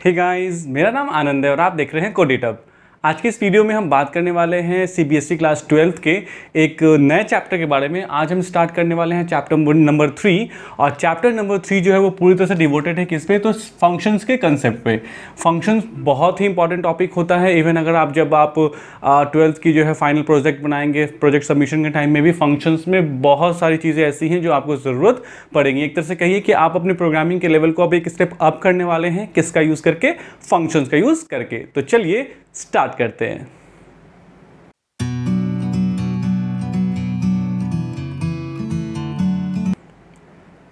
Hey guys मेरा नाम आनंद है और आप देख रहे हैं कोडिटअप आज के इस वीडियो में हम बात करने वाले हैं सीबीएसई क्लास ट्वेल्थ के एक नए चैप्टर के बारे में। आज हम स्टार्ट करने वाले हैं चैप्टर नंबर थ्री और चैप्टर नंबर थ्री जो है वो पूरी तरह से डिवोटेड है किस पे? तो फ़ंक्शंस के कंसेप्ट पे। फ़ंक्शंस बहुत ही इंपॉर्टेंट टॉपिक होता है। इवन अगर आप जब आप ट्वेल्थ की जो है फाइनल प्रोजेक्ट बनाएँगे प्रोजेक्ट सबमिशन के टाइम में भी फ़ंक्शंस में बहुत सारी चीज़ें ऐसी हैं जो आपको ज़रूरत पड़ेगी। एक तरह से कहिए कि आप अपने प्रोग्रामिंग के लेवल को अब एक स्टेप अप करने वाले हैं, किसका यूज़ करके? फ़ंक्शंस का यूज़ करके। तो चलिए स्टार्ट करते हैं।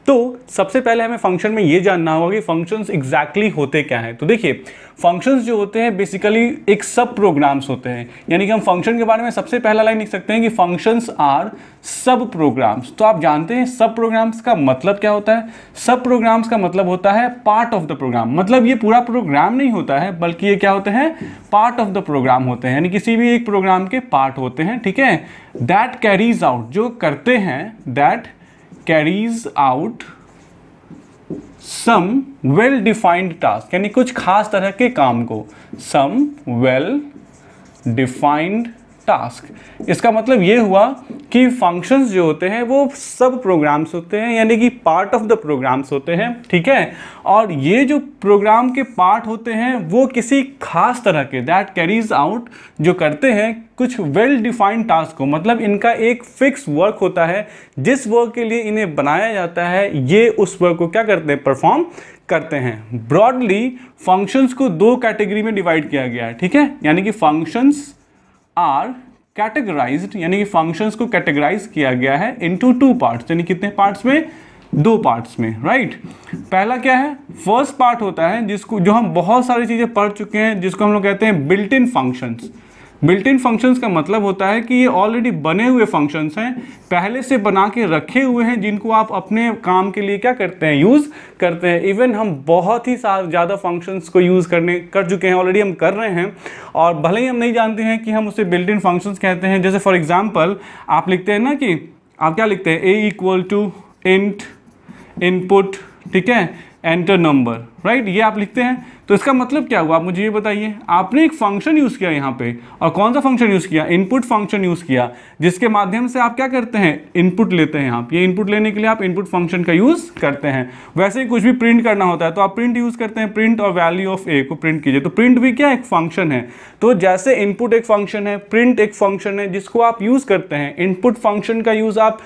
तो सबसे पहले हमें फ़ंक्शन में ये जानना होगा कि फ़ंक्शंस एग्जैक्टली exactly होते क्या हैं। तो देखिए फ़ंक्शंस जो होते हैं बेसिकली एक सब प्रोग्राम्स होते हैं। यानी कि हम फ़ंक्शन के बारे में सबसे पहला लाइन लिख सकते हैं कि फ़ंक्शंस आर सब प्रोग्राम्स तो आप जानते हैं सब प्रोग्राम्स का मतलब क्या होता है? सब प्रोग्राम्स का मतलब होता है पार्ट ऑफ़ द प्रोग्राम मतलब ये पूरा प्रोग्राम नहीं होता है, बल्कि ये क्या होते हैं? पार्ट ऑफ़ द प्रोग्राम होते हैं। यानी किसी भी एक प्रोग्राम के पार्ट होते हैं, ठीक है? दैट कैरीज आउट जो करते हैं that carries out some well defined task यानी कुछ खास तरह के काम को सम वेल डिफाइंड टास्क इसका मतलब ये हुआ कि फ़ंक्शंस जो होते हैं, वो सब प्रोग्राम्स होते हैं, यानी कि पार्ट ऑफ़ द प्रोग्राम्स होते हैं, ठीक है? और ये जो प्रोग्राम के पार्ट होते हैं, वो किसी खास तरह के दैट कैरीज आउट जो करते हैं, कुछ वेल डिफाइंड टास्क को मतलब इनका एक फिक्स वर्क होता है, जिस वर्क के लिए इन्हें बनाया जाता है, ये उस वर्क को क्या करते हैं परफॉर्म करते हैं। ब्रॉडली फ़ंक्शंस को दो कैटेगरी में डिवाइड किया गया है, ठीक है? यानी कि फ़ंक्शंस आर कैटेगराइज्ड यानी कि फ़ंक्शंस को कैटेगराइज किया गया है इनटू टू पार्ट्स यानी कितने पार्ट्स में? दो पार्ट्स में राइट पहला क्या है? फ़र्स्ट पार्ट होता है जिसको, जो हम बहुत सारी चीज़ें पढ़ चुके हैं, जिसको हम लोग कहते हैं built in functions built in functions का मतलब होता है कि ये ऑलरेडी बने हुए फ़ंक्शंस हैं, पहले से बना के रखे हुए हैं, जिनको आप अपने काम के लिए क्या करते हैं यूज़ करते हैं। इवन हम बहुत ही ज़्यादा फ़ंक्शंस को यूज़ करने, कर चुके हैं ऑलरेडी हम कर रहे हैं। और भले ही हम नहीं जानते हैं कि हम उसे बिल्ट इन फ़ंक्शंस कहते हैं, जैसे फॉर एग्ज़ाम्पल आप लिखते हैं ना कि, आप क्या लिखते हैं? A equal to int input ठीक है? एंटर नंबर राइट ये आप लिखते हैं। तो इसका मतलब क्या हुआ? आप मुझे ये बताइए, आपने एक फ़ंक्शन यूज़ किया यहाँ पे, और कौन सा फ़ंक्शन यूज़ किया? इनपुट फ़ंक्शन यूज़ किया, जिसके माध्यम से आप क्या करते हैं? इनपुट लेते हैं आप। ये इनपुट लेने के लिए आप इनपुट फ़ंक्शन का यूज़ करते हैं। वैसे ही कुछ भी प्रिंट करना होता है तो आप प्रिंट यूज़ करते हैं प्रिंट और वैल्यू ऑफ़ ए को प्रिंट कीजिए। तो प्रिंट भी क्या एक फ़ंक्शन है? तो जैसे इनपुट एक फ़ंक्शन है प्रिंट एक फ़ंक्शन है, जिसको आप यूज़ करते हैं। इनपुट फ़ंक्शन का यूज़ आप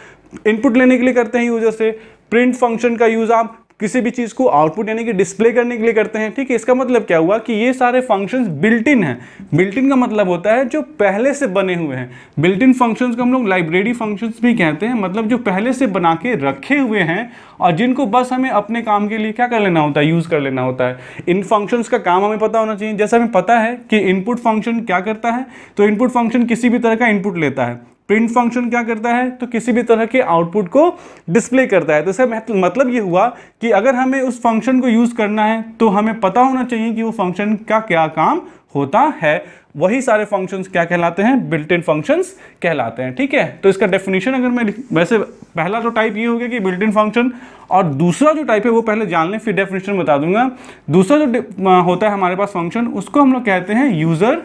इनपुट लेने के लिए करते हैं यूज़र से प्रिंट फ़ंक्शन का यूज़ आप किसी भी चीज़ को आउटपुट यानी कि डिस्प्ले करने के लिए करते हैं, ठीक है? इसका मतलब क्या हुआ कि ये सारे फ़ंक्शंस बिल्ट इन हैं। बिल्ट इन का मतलब होता है जो पहले से बने हुए हैं। बिल्ट इन फ़ंक्शंस को हम लोग लाइब्रेरी फ़ंक्शंस भी कहते हैं मतलब जो पहले से बना के रखे हुए हैं और जिनको बस हमें अपने काम के लिए क्या कर लेना होता है यूज़ कर लेना होता है। इन फ़ंक्शंस का काम हमें पता होना चाहिए। जैसे हमें पता है कि इनपुट फ़ंक्शन क्या करता है तो इनपुट फ़ंक्शन किसी भी तरह का इनपुट लेता है। प्रिंट फ़ंक्शन क्या करता है? तो किसी भी तरह के आउटपुट को डिस्प्ले करता है। तो इसका मतलब ये हुआ कि अगर हमें उस फ़ंक्शन को यूज़ करना है तो हमें पता होना चाहिए कि वो फ़ंक्शन का क्या काम होता है। वही सारे फ़ंक्शंस क्या कहलाते हैं? बिल्ट इन फ़ंक्शंस कहलाते हैं, ठीक है? तो इसका डेफिनेशन अगर मैं वैसे पहला तो टाइप ये हो गया कि बिल्ट इन फ़ंक्शन और दूसरा जो टाइप है, वो पहले जान लें, फिर डेफिनेशन बता दूँगा। दूसरा जो होता है हमारे पास फ़ंक्शन उसको हम लोग कहते हैं यूज़र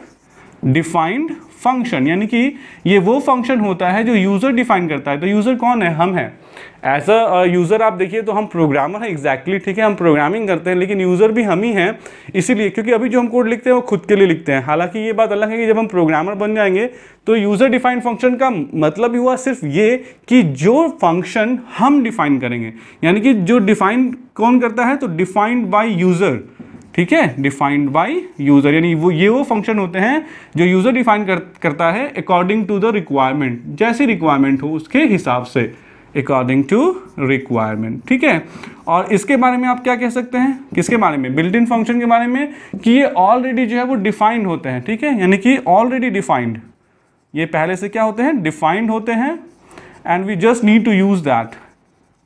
डिफाइंड फ़ंक्शन यानी कि ये वो फ़ंक्शन होता है जो यूज़र डिफाइन करता है। तो यूज़र कौन है? हम हैं। एज अ यूज़र आप देखिए तो हम प्रोग्रामर हैं एग्जैक्टली ठीक है? हम प्रोग्रामिंग करते हैं, लेकिन यूज़र भी हम ही हैं, इसीलिए, क्योंकि अभी जो हम कोड लिखते हैं, वो खुद के लिए लिखते हैं। हालाँकि ये बात अलग है कि जब हम प्रोग्रामर बन जाएँगे तो यूज़र डिफाइंड फ़ंक्शन का मतलब हुआ सिर्फ़ ये कि जो फ़ंक्शन हम डिफाइन करेंगे। यानी कि जो डिफाइन कौन करता है? तो डिफाइंड बाई यूज़र ठीक है? डिफाइंड बाय यूज़र यानी वो ये वो फ़ंक्शन होते हैं जो यूज़र डिफाइन कर, करता है अकॉर्डिंग टू द रिक्वायरमेंट जैसी रिक्वायरमेंट हो उसके हिसाब से अकॉर्डिंग टू रिक्वायरमेंट ठीक है? और इसके बारे में आप क्या कह सकते हैं? किसके बारे में? बिल्ट इन फ़ंक्शन के बारे में कि ये ऑलरेडी जो है वो डिफाइंड होते हैं ठीक है? यानी कि ऑलरेडी डिफाइंड ये पहले से क्या होते हैं? डिफाइंड होते हैं and we just need to use that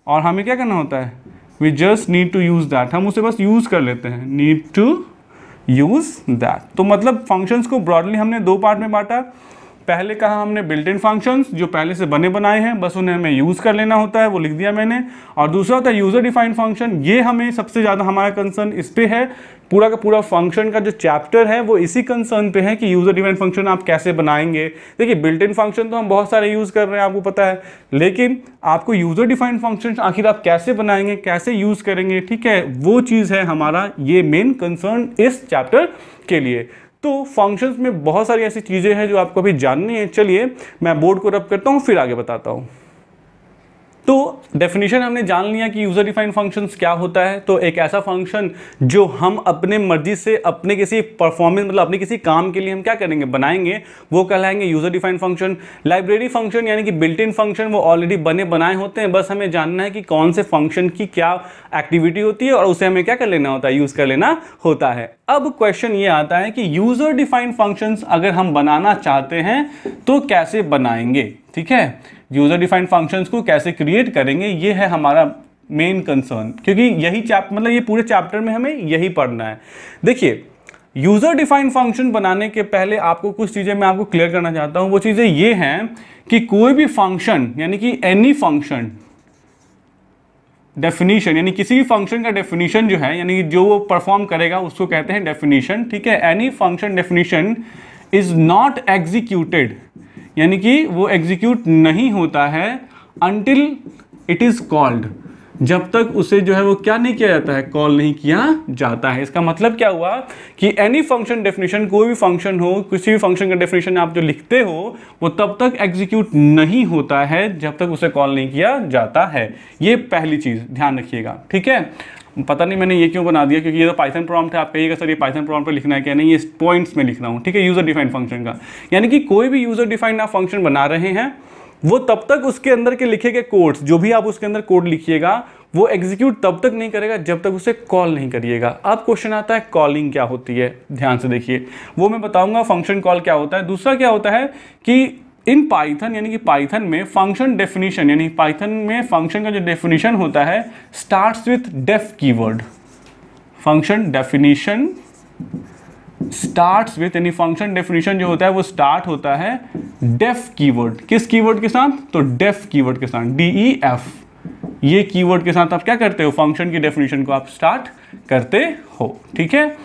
और हमें क्या करना होता है? We just need to use that हम उसे बस यूज़ कर लेते हैं. नीड टू यूज़ दैट तो मतलब फ़ंक्शंस को ब्रॉडली हमने दो पार्ट में बांटा. पहले कहा हमने बिल्ट इन फ़ंक्शंस जो पहले से बने बनाए हैं, बस उन्हें हमें यूज़ कर लेना होता है, वो लिख दिया मैंने। और दूसरा होता है यूज़र डिफाइंड फ़ंक्शन ये हमें सबसे ज़्यादा हमारा कंसर्न इस पे है। पूरा का पूरा फ़ंक्शन का जो चैप्टर है, वो इसी कंसर्न पे है कि यूज़र डिफाइंड फ़ंक्शन आप कैसे बनाएँगे। देखिए बिल्ट इन फ़ंक्शन तो हम बहुत सारे यूज़ कर रहे हैं, आपको पता है। लेकिन आपको यूज़र डिफाइंड फ़ंक्शन आखिर आप कैसे बनाएँगे, कैसे यूज़ करेंगे, ठीक है? वो चीज़ है हमारा ये मेन कंसर्न इस चैप्टर के लिए। तो फ़ंक्शंस में बहुत सारी ऐसी चीज़ें हैं जो आपको अभी जाननी है। चलिए, मैं बोर्ड को रब करता हूँ, फिर आगे बताता हूँ। तो डेफिनेशन हमने जान लिया कि यूज़र डिफाइंड फ़ंक्शंस क्या होता है। तो एक ऐसा फ़ंक्शन जो हम अपने मर्ज़ी से, अपने किसी परफॉर्मेंस मतलब अपने किसी काम के लिए हम क्या करेंगे, बनाएँगे, वो कहलाएँगे user defined function library function यानी कि बिल्ट इन फ़ंक्शन वो ऑलरेडी बने, बनाए होते हैं। बस हमें जानना है कि कौन से फ़ंक्शन की क्या एक्टिविटी होती है और उसे हमें क्या कर लेना होता है यूज़ कर लेना होता है। अब क्वेश्चन ये आता है कि यूज़र डिफाइंड फ़ंक्शंस अगर हम बनाना चाहते हैं तो कैसे बनाएँगे? ठीक है? यूज़र डिफाइंड फ़ंक्शंस को कैसे क्रिएट करेंगे, ये है हमारा मेन कंसर्न क्योंकि यही चैप मतलब ये पूरे चैप्टर में हमें यही पढ़ना है। देखिए यूज़र डिफाइंड फ़ंक्शन बनाने के पहले आपको कुछ चीज़ें मैं आपको क्लियर करना चाहता हूँ। वो चीज़ें ये हैं कि कोई भी फ़ंक्शन यानी कि एनी फ़ंक्शन डेफिनेशन यानी किसी भी फ़ंक्शन का डेफिनेशन जो है, यानी जो वो परफॉर्म करेगा, उसको कहते हैं डेफिनेशन ठीक है? Any function definition is not executed यानी कि वो एग्जीक्यूट नहीं होता है अनटिल इट इज़ कॉल्ड जब तक उसे जो है वो क्या नहीं किया जाता है? कॉल नहीं किया जाता है। इसका मतलब क्या हुआ कि एनी फ़ंक्शन डेफिनेशन कोई भी फ़ंक्शन हो, किसी भी फ़ंक्शन का डेफिनेशन आप जो लिखते हो, वो तब तक एग्जीक्यूट नहीं होता है जब तक उसे कॉल नहीं किया जाता है। ये पहली चीज़, ध्यान रखिएगा। ठीक है? पता नहीं मैंने ये क्यों बना दिया, क्योंकि ये तो पाइथन प्रॉम्प्ट है, आप कहिएगा, सर, ये पाइथन प्रॉम्प्ट पर लिखना है क्या? नहीं, ये पॉइंट्स में लिख रहा हूँ, ठीक है? यूज़र डिफाइंड फ़ंक्शन का। यानी कि कोई भी यूज़र डिफाइंड आप फ़ंक्शन बना रहे हैं, वो तब तक उसके अंदर के लिखे गए कोड्स जो भी आप उसके अंदर कोड लिखिएगा, वो एग्जीक्यूट तब तक नहीं करेगा, जब तक उसे कॉल नहीं करिएगा। अब क्वेश्चन आता है कॉलिंग क्या होती है? ध्यान से देखिए। वो मैं बताऊँगा फ़ंक्शन कॉल क्या होता है। दूसरा क्या होता है कि इन पाइथन, यानी कि पाइथन में फ़ंक्शन डेफिनेशन यानी पाइथन में फ़ंक्शन का जो डेफिनेशन होता है starts with def keyword function definition starts with यानी फ़ंक्शन डेफिनेशन जो होता है, वो स्टार्ट होता है डेफ कीवर्ड किस कीवर्ड के साथ? तो डेफ कीवर्ड के साथ डी ई एफ़ ये कीवर्ड के साथ आप क्या करते हो? फ़ंक्शन की डेफिनेशन को आप स्टार्ट करते हो, ठीक है?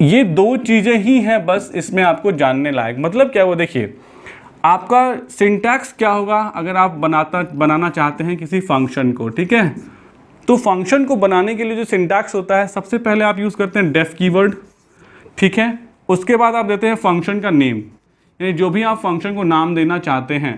ये दो चीज़ें ही हैं, बस इसमें आपको जानने लायक। मतलब क्या वो देखिए आपका सिंटैक्स क्या होगा? अगर आप बनाता, बनाना चाहते हैं किसी फ़ंक्शन को, ठीक है? तो फ़ंक्शन को बनाने के लिए जो सिंटैक्स होता है, सबसे पहले आप यूज़ करते हैं डेफ कीवर्ड ठीक है? उसके बाद आप देते हैं फ़ंक्शन का नेम यानी जो भी आप फ़ंक्शन को नाम देना चाहते हैं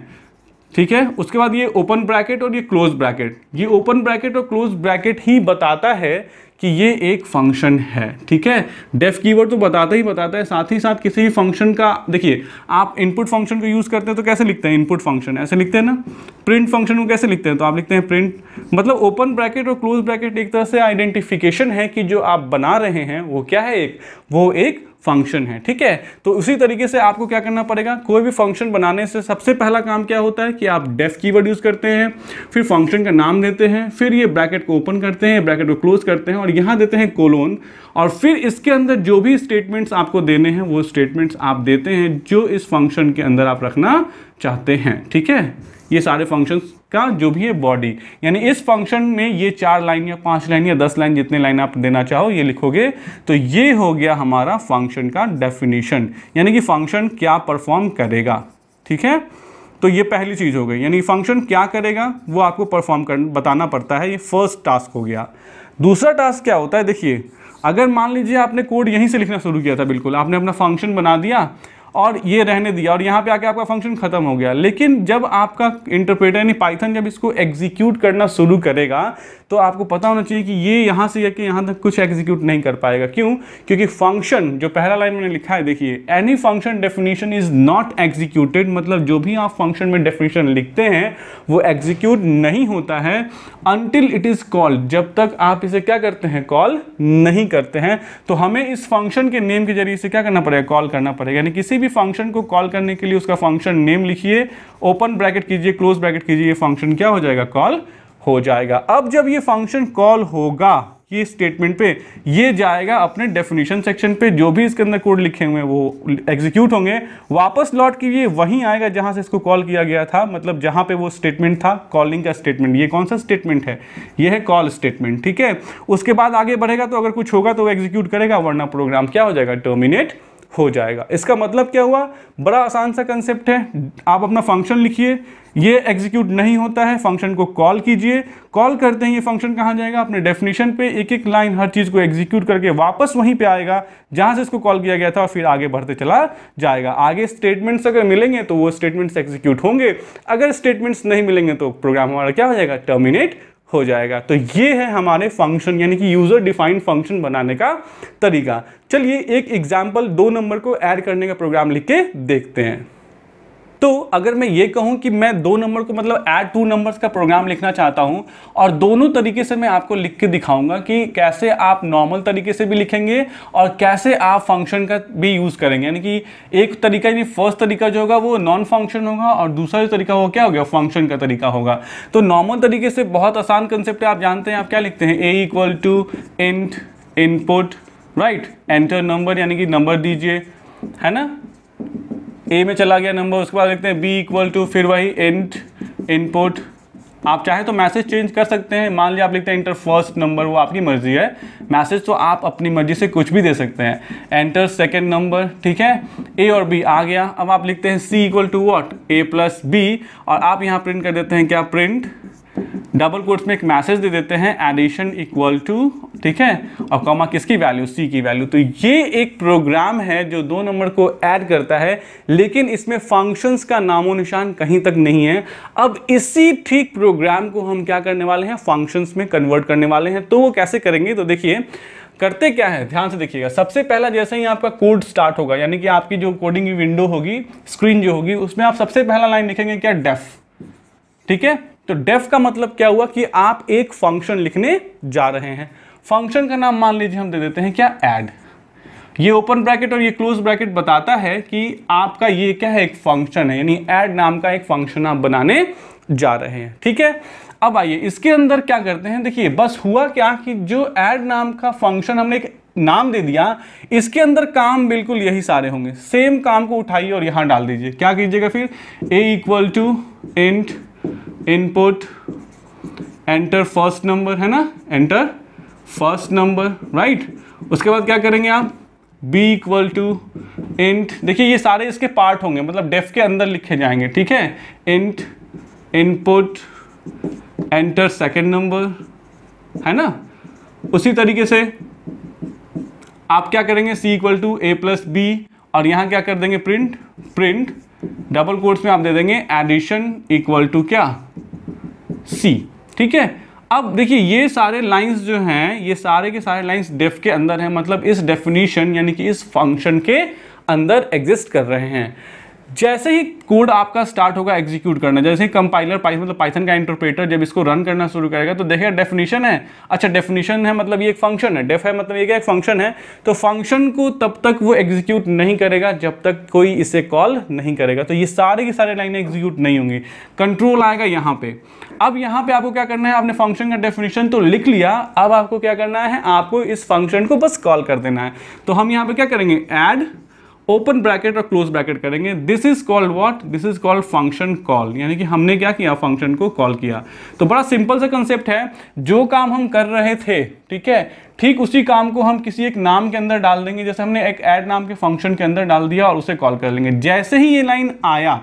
ठीक है? उसके बाद ये ओपन ब्रैकेट और ये क्लोज ब्रैकेट ये ओपन ब्रैकेट और क्लोज ब्रैकेट ही बताता है कि ये एक फ़ंक्शन है, ठीक है? डेफ कीवर्ड तो बताता ही बताता है, साथ ही साथ किसी भी फ़ंक्शन का, देखिए, आप इनपुट फ़ंक्शन को यूज़ करते हैं तो कैसे लिखते हैं इनपुट फ़ंक्शन ऐसे लिखते हैं ना? प्रिंट फ़ंक्शन को कैसे लिखते हैं? तो आप लिखते हैं प्रिंट मतलब ओपन ब्रैकेट और क्लोज ब्रैकेट एक तरह से आइडेंटिफिकेशन है कि जो आप बना रहे हैं, वो क्या है एक? वो एक फ़ंक्शन है, ठीक है? तो उसी तरीके से आपको क्या करना पड़ेगा? कोई भी फ़ंक्शन बनाने से सबसे पहला काम क्या होता है कि आप डेफ कीवर्ड यूज़ करते हैं, फिर फ़ंक्शन का नाम देते हैं, फिर ये ब्रैकेट को ओपन करते हैं ब्रैकेट को क्लोज करते हैं और यहाँ देते हैं कोलोन और फिर इसके अंदर जो भी स्टेटमेंट्स आपको देने हैं, वो स्टेटमेंट्स आप देते हैं जो इस फ़ंक्शन के अंदर आप रखना चाहते हैं, ठीक है? ये सारे फ़ंक्शंस का जो भी है बॉडी यानी इस फ़ंक्शन में ये चार लाइन या पाँच लाइन या दस लाइन जितने लाइन आप देना चाहो, ये लिखोगे तो ये हो गया हमारा फ़ंक्शन का डेफिनेशन यानी कि फ़ंक्शन क्या परफॉर्म करेगा, ठीक है? तो ये पहली चीज़ हो गई। यानी फ़ंक्शन क्या करेगा, वो आपको परफॉर्म कर, बताना पड़ता है। ये फ़र्स्ट टास्क हो गया। दूसरा टास्क क्या होता है, देखिए, अगर मान लीजिए आपने कोड यहीं से लिखना शुरू किया था, बिल्कुल, आपने अपना फ़ंक्शन बना दिया और ये रहने दिया, और यहाँ पे आके आपका फ़ंक्शन खत्म हो गया। लेकिन जब आपका इंटरप्रेटर यानी पाइथन जब इसको एग्जीक्यूट करना शुरू करेगा तो आपको पता होना चाहिए कि ये यहाँ से लेके यहाँ तक कुछ एग्जीक्यूट नहीं कर पाएगा। क्यों? क्योंकि फ़ंक्शन जो पहला लाइन मैंने लिखा है, देखिए any function definition is not executed मतलब जो भी आप फ़ंक्शन में डेफिनेशन लिखते हैं, वो एग्जीक्यूट नहीं होता है अनटिल इट इज़ कॉल्ड जब तक आप इसे क्या करते हैं? कॉल नहीं करते हैं। तो हमें इस फ़ंक्शन के नेम के ज़रिए से क्या करना पड़ेगा? कॉल करना पड़ेगा। यानी किसी भी फ़ंक्शन को कॉल करने के लिए उसका फ़ंक्शन नेम लिखिए ओपन ब्रैकेट कीजिए क्लोज ब्रैकेट कीजिए, ये फ़ंक्शन क्या हो जाएगा? कॉल हो जाएगा। अब जब ये फ़ंक्शन कॉल होगा किए स्टेटमेंट पे, ये जाएगा अपने डेफिनेशन सेक्शन पे, जो भी इसके अंदर कोड लिखे हुए हैं, वो एग्जीक्यूट होंगे। वापस लौट के ये वहीं आएगा जहाँ से इसको कॉल किया गया था मतलब जहाँ पे वो स्टेटमेंट था कॉलिंग का स्टेटमेंट ये कौन सा स्टेटमेंट है? ये है कॉल स्टेटमेंट ठीक है? उसके बाद आगे बढ़ेगा तो अगर कुछ होगा तो वो एग्जीक्यूट करेगा, वरना प्रोग्राम क्या हो जाएगा? टर्मिनेट हो जाएगा। इसका मतलब क्या हुआ? बड़ा आसान सा कंसेप्ट है। आप अपना फ़ंक्शन लिखिए। ये एग्जीक्यूट नहीं होता है। फ़ंक्शन को कॉल कीजिए। कॉल करते हैं ये फ़ंक्शन कहाँ जाएगा? अपने डेफिनेशन पे एक एक लाइन हर चीज़ को एग्जीक्यूट करके वापस वहीं पे आएगा, जहाँ से इसको कॉल किया गया था और फिर आगे बढ़ते चला जाएगा। आगे स्टेटमेंट्स अगर मिलेंगे तो वो स्टेटमेंट्स एग्जीक्यूट होंगे। अगर स्टेटमेंट्स नहीं मिलेंगे तो प्रोग्राम हमारा क्या हो जाएगा? टर्मिनेट हो जाएगा। तो ये है हमारे फ़ंक्शन यानी कि यूज़र डिफाइंड फ़ंक्शन बनाने का तरीका। चलिए एक एग्ज़ाम्पल दो नंबर को ऐड करने का प्रोग्राम लिख के देखते हैं। तो अगर मैं ये कहूँ कि मैं दो नंबर को मतलब ऐड टू नंबर्स का प्रोग्राम लिखना चाहता हूँ, और दोनों तरीके से मैं आपको लिख के दिखाऊँगा कि कैसे आप नॉर्मल तरीके से भी लिखेंगे और कैसे आप फ़ंक्शन का भी यूज़ करेंगे। यानी कि एक तरीका यानी फ़र्स्ट तरीका जो होगा वो नॉन फ़ंक्शन होगा और दूसरा तरीका वो क्या हो गया फ़ंक्शन का तरीका होगा। तो नॉर्मल तरीके से बहुत आसान कंसेप्ट है, आप जानते हैं, आप क्या लिखते हैं? A equal to int input right enter number यानी कि नंबर दीजिए, है ना? ए में चला गया नंबर उसके बाद लिखते हैं बी इक्वल टू फिर वही इंट इनपुट आप चाहे तो मैसेज चेंज कर सकते हैं। मान लिया आप लिखते हैं इंटर फ़र्स्ट नंबर वो आपकी मर्ज़ी है। मैसेज तो आप अपनी मर्ज़ी से कुछ भी दे सकते हैं। एंटर सेकेंड नंबर ठीक है? ए और बी आ गया। अब आप लिखते हैं C equal to what A plus B और आप यहाँ प्रिंट कर देते हैं क्या? प्रिंट डबल कोट्स में एक मैसेज दे देते हैं एडिशन इक्वल टू ठीक है? और कॉमा किसकी वैल्यू सी की वैल्यू तो ये एक प्रोग्राम है जो दो नंबर को ऐड करता है, लेकिन इसमें फ़ंक्शंस का नामो निशान कहीं तक नहीं है। अब इसी ठीक प्रोग्राम को हम क्या करने वाले हैं? फ़ंक्शंस में कन्वर्ट करने वाले हैं। तो वो कैसे करेंगे? तो देखिए, करते क्या है? ध्यान से देखिएगा। सबसे पहला, जैसे ही आपका कोड स्टार्ट होगा, यानी कि आपकी जो कोडिंग विंडो होगी स्क्रीन जो होगी, उसमें आप सबसे पहला लाइन लिखेंगे क्या? डेफ ठीक है? तो डेफ का मतलब क्या हुआ कि आप एक फ़ंक्शन लिखने जा रहे हैं। फ़ंक्शन का नाम मान लीजिए, हम दे देते हैं क्या? ऐड ये ओपन ब्रैकेट और ये क्लोज ब्रैकेट बताता है कि आपका ये क्या है, एक फ़ंक्शन है, यानी ऐड नाम का एक फ़ंक्शन आप बनाने जा रहे हैं। ठीक है? अब आइए, इसके अंदर क्या करते हैं? देखिए, बस हुआ क्या कि जो ऐड नाम का फ़ंक्शन हमने एक नाम दे दिया, इसके अंदर काम बिल्कुल यही सारे होंगे। सेम काम को उठाइए और यहाँ डाल दीजिए। क्या कीजिएगा फिर? A equal to int input, enter first number, है ना? एंटर फ़र्स्ट नंबर राइट उसके बाद क्या करेंगे आप? B इक्वल टू इंट देखिए ये सारे इसके पार्ट होंगे मतलब डेफ के अंदर लिखे जाएँगे, ठीक है? Int input enter second number है ना? उसी तरीके से आप क्या करेंगे? C equal to A plus B और यहाँ क्या कर देंगे? प्रिंट प्रिंट डबल कोट्स में आप दे देंगे एडिशन इक्वल टू क्या? सी ठीक है? अब देखिए, ये सारे लाइंस जो हैं, ये सारे के सारे लाइंस डेफ के अंदर हैं मतलब इस डेफिनेशन यानी कि इस फ़ंक्शन के अंदर एग्जिस्ट कर रहे हैं। जैसे ही कोड आपका स्टार्ट होगा एग्जीक्यूट करना, जैसे ही कंपाइलर पाइथन मतलब पाइथन का इंटरप्रेटर जब इसको रन करना शुरू करेगा तो देखिए डेफिनेशन है। अच्छा डेफिनेशन है मतलब ये एक फ़ंक्शन है। डेफ है मतलब ये क्या एक फ़ंक्शन है? तो फ़ंक्शन को तब तक वो एग्जीक्यूट नहीं करेगा जब तक कोई इसे कॉल नहीं करेगा। तो ये सारे की सारे लाइनें एग्जीक्यूट नहीं होंगी। कंट्रोल आएगा यहाँ पे। अब यहाँ पे आपको क्या करना है? आपने फ़ंक्शन का डेफिनेशन तो लिख लिया। अब आपको क्या करना है? आपको इस फ़ंक्शन को बस कॉल कर देना है। तो हम यहाँ पे क्या करेंगे? ऐड ओपन ब्रैकेट और क्लोज ब्रैकेट करेंगे। This is called what this is called function call यानी कि हमने क्या किया? फ़ंक्शन को कॉल किया। तो बड़ा सिंपल सा कंसेप्ट है। जो काम हम कर रहे थे, ठीक है? ठीक उसी काम को हम किसी एक नाम के अंदर डाल देंगे, जैसे हमने एक ऐड नाम के फ़ंक्शन के अंदर डाल दिया और उसे कॉल कर लेंगे। जैसे ही ये लाइन आया,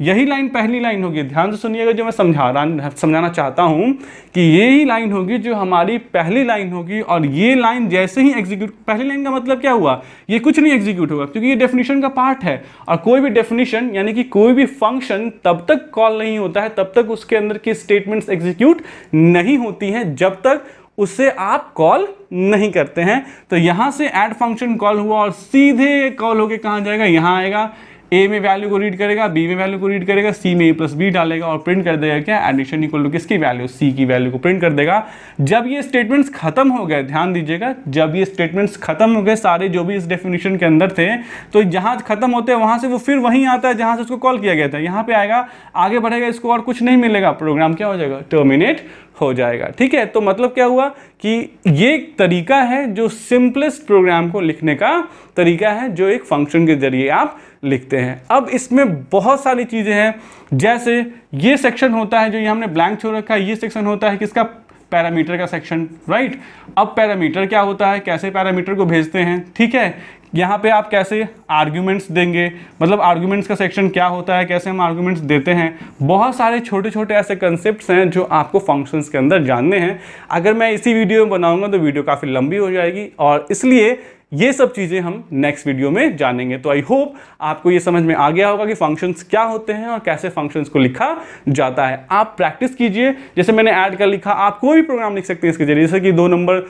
यही लाइन पहली लाइन होगी। ध्यान से सुनिएगा, जो मैं समझा रहा, समझाना चाहता हूँ कि यही लाइन होगी जो हमारी पहली लाइन होगी और ये लाइन जैसे ही एग्जीक्यूट पहली लाइन का मतलब क्या हुआ? ये कुछ नहीं एग्जीक्यूट होगा क्योंकि ये डेफिनेशन का पार्ट है। और कोई भी डेफिनेशन यानी कि कोई भी फ़ंक्शन तब तक कॉल नहीं होता है, तब तक उसके अंदर की स्टेटमेंट्स एग्जीक्यूट नहीं होती हैं, जब तक उससे आप कॉल नहीं करते हैं। तो यहाँ से ऐड फ़ंक्शन कॉल हुआ और सीधे कॉल होके कहाँ जाएगा? यहाँ आएगा। ए में वैल्यू को रीड करेगा बी में वैल्यू को रीड करेगा सी में ए प्लस बी डालेगा और प्रिंट कर देगा क्या? एडिशन इक्वल टू किसकी वैल्यू सी की वैल्यू को प्रिंट कर देगा। जब ये स्टेटमेंट्स खत्म हो गए, ध्यान दीजिएगा, जब ये स्टेटमेंट्स खत्म हो गए, सारे जो भी इस डेफिनेशन के अंदर थे तो जहाँ खत्म होते हैं, वहाँ से वो फिर वहीं आता है जहाँ से उसको कॉल किया गया था। यहाँ पर आएगा, आगे बढ़ेगा, इसको और कुछ नहीं मिलेगा। प्रोग्राम क्या हो जाएगा? टर्मिनेट हो जाएगा। ठीक है तो मतलब क्या हुआ कि ये तरीका है जो सिंपलेस्ट प्रोग्राम को लिखने का तरीका है, जो एक फ़ंक्शन के ज़रिए आप लिखते हैं। अब इसमें बहुत सारी चीज़ें हैं। जैसे ये सेक्शन होता है जो ये हमने ब्लैंक छोड़ रखा है, ये सेक्शन होता है किसका? पैरामीटर का सेक्शन राइट अब पैरामीटर क्या होता है? कैसे पैरामीटर को भेजते हैं? ठीक है? यहाँ पे आप कैसे आर्ग्यूमेंट्स देंगे? मतलब आर्ग्यूमेंट्स का सेक्शन क्या होता है? कैसे हम आर्ग्यूमेंट्स देते हैं? बहुत सारे छोटे छोटे ऐसे कंसेप्ट हैं जो आपको फ़ंक्शंस के अंदर जानने हैं। अगर मैं इसी वीडियो में बनाऊँगा तो वीडियो काफ़ी लंबी हो जाएगी और इसलिए ये सब चीज़ें हम नेक्स्ट वीडियो में जानेंगे। तो आई होप आपको ये समझ में आ गया होगा कि फ़ंक्शंस क्या होते हैं और कैसे फ़ंक्शंस को लिखा जाता है। आप प्रैक्टिस कीजिए। जैसे मैंने ऐड कर लिखा, आप कोई भी प्रोग्राम लिख सकते हैं इसके ज़रिए। जैसे कि दो नंबर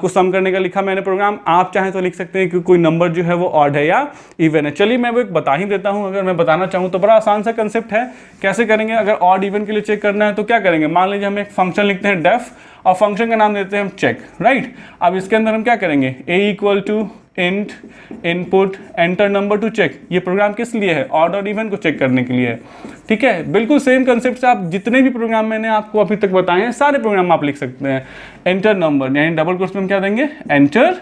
को सम करने का लिखा मैंने प्रोग्राम आप चाहें तो लिख सकते हैं कि कोई नंबर जो है वो ऑड है या इवन है। चलिए मैं वो एक बता ही देता हूँ। अगर मैं बताना चाहूँ तो बड़ा आसान सा कंसेप्ट है। कैसे करेंगे? अगर ऑड इवन के लिए चेक करना है तो क्या करेंगे? मान लीजिए हम एक फ़ंक्शन लिखते हैं डेफ और फ़ंक्शन का नाम देते हैं हम चेक राइट अब इसके अंदर हम क्या करेंगे? A equal to int input enter number two check ये प्रोग्राम किस लिए है? ऑड और इवन को चेक करने के लिए है। ठीक है? बिल्कुल सेम कंसेप्ट से आप जितने भी प्रोग्राम मैंने आपको अभी तक बताए हैं, सारे प्रोग्राम आप लिख सकते हैं। एंटर नंबर यानी डबल क्वेश्चन हम क्या देंगे? एंटर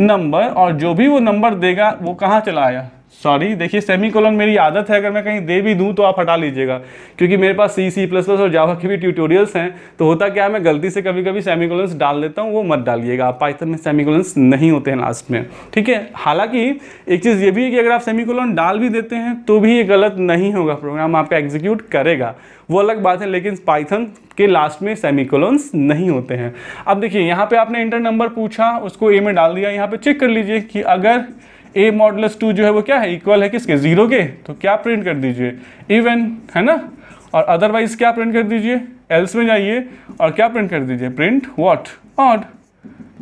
नंबर और जो भी वो नंबर देगा, वो कहाँ चला आया? सॉरी देखिए सेमी कॉलन मेरी आदत है, अगर मैं कहीं दे भी दूँ तो आप हटा लीजिएगा। क्योंकि मेरे पास सी सी प्लस प्लस और जावा के भी ट्यूटोरियल्स हैं तो होता क्या है, मैं गलती से कभी कभी सेमी कॉलन्स डाल देता हूँ, वो मत डालिएगा। आप पाइथन में सेमी कॉलन्स नहीं होते हैं लास्ट में। ठीक है? हालाँकि, एक चीज़ ये भी है कि अगर आप सेमी कॉलन डाल भी देते हैं तो भी ये गलत नहीं होगा प्रोग्राम आपका एग्जीक्यूट करेगा। वो अलग बात है, लेकिन पाइथन के लास्ट में सेमिकोलॉन्स नहीं होते हैं। अब देखिए, यहाँ पर आपने इंटर नंबर पूछा, उसको ए में डाल दिया, यहाँ पर चेक कर लीजिए कि अगर ए मॉडलस टू जो है वो क्या है? इक्वल है किसके? ज़ीरो के। तो क्या प्रिंट कर दीजिए? इवन है ना? और अदरवाइज़ क्या प्रिंट कर दीजिए? एल्स में जाइए और क्या प्रिंट कर दीजिए? प्रिंट वॉट ऑड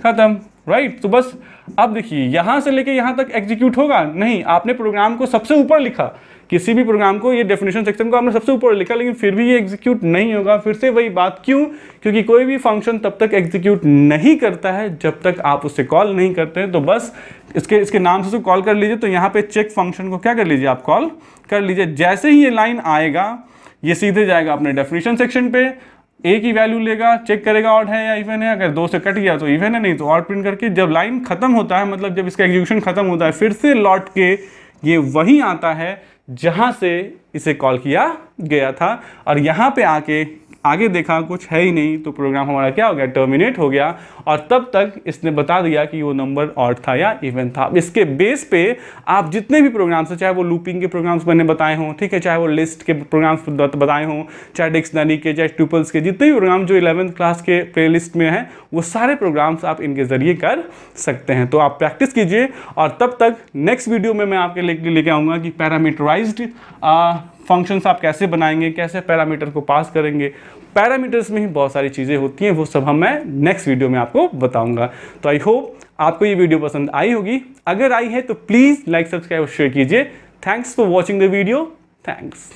खत्म। राइट तो बस, अब देखिए, यहाँ से लेके यहाँ तक एग्जीक्यूट होगा? नहीं। आपने प्रोग्राम को सबसे ऊपर लिखा। किसी भी प्रोग्राम को, ये डेफिनेशन सेक्शन को आपने सबसे ऊपर लिखा, लेकिन फिर भी ये एग्जीक्यूट नहीं होगा। फिर से वही बात, क्यों? क्योंकि कोई भी फ़ंक्शन तब तक एग्जीक्यूट नहीं करता है, जब तक आप उससे कॉल नहीं करते हैं। तो बस, इसके इसके नाम से उसको कॉल कर लीजिए। तो यहाँ पे चेक फ़ंक्शन को क्या कर लीजिए आप? कॉल कर लीजिए। जैसे ही ये लाइन आएगा, ये सीधे जाएगा अपने डेफिनेशन सेक्शन पे। ए की वैल्यू लेगा चेक करेगा ऑड है या इवन है। अगर दो से कट गया तो इवन है, नहीं तो ऑड प्रिंट करके जब लाइन खत्म होता है मतलब जब इसका एग्जीक्यूशन खत्म होता है, फिर से लौट के ये वहीं आता है जहाँ से इसे कॉल किया गया था और यहाँ पे आके आगे देखा, कुछ है ही नहीं तो प्रोग्राम हमारा क्या हो गया? टर्मिनेट हो गया। और तब तक इसने बता दिया कि वो नंबर ऑड था या इवन था। इसके बेस पे आप जितने भी प्रोग्राम्स हैं, चाहे वो लूपिंग के प्रोग्राम्स मैंने बताए हों, ठीक है? चाहे वो लिस्ट के प्रोग्राम्स बताए हों, चाहे डिक्शनरी के, चाहे ट्यूपल्स के, जितने भी प्रोग्राम जो इलेवंथ क्लास के प्ले में हैं, वो सारे प्रोग्राम्स आप इनके ज़रिए कर सकते हैं। तो आप प्रैक्टिस कीजिए। और तब तक नेक्स्ट वीडियो में मैं आपके लेके आऊँगा कि पैरामीटराइज्ड फ़ंक्शंस आप कैसे बनाएँगे, कैसे पैरामीटर को पास करेंगे पैरामीटर्स में ही बहुत सारी चीज़ें होती हैं, वो सब हम मैं नेक्स्ट वीडियो में आपको बताऊँगा। तो आई होप आपको ये वीडियो पसंद आई होगी। अगर आई है तो प्लीज़ लाइक सब्सक्राइब और शेयर कीजिए। Thanks for watching the video thanks